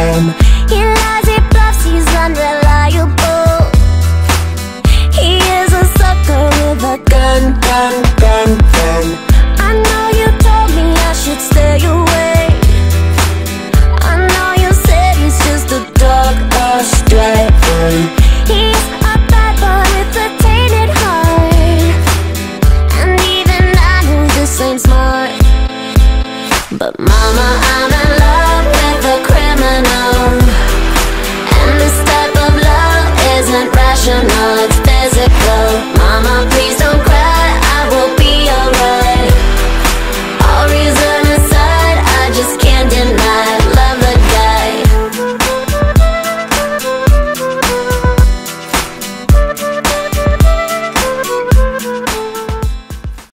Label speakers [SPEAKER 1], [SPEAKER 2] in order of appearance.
[SPEAKER 1] time. He lies, he bluffs, he's unreliable. He is a sucker with a gun, gun, gun, gun. I know you told me I should stay away. I know you said he's just a dog astray He's a bad boy with a tainted heart. And even I know this ain't smart. But mama, I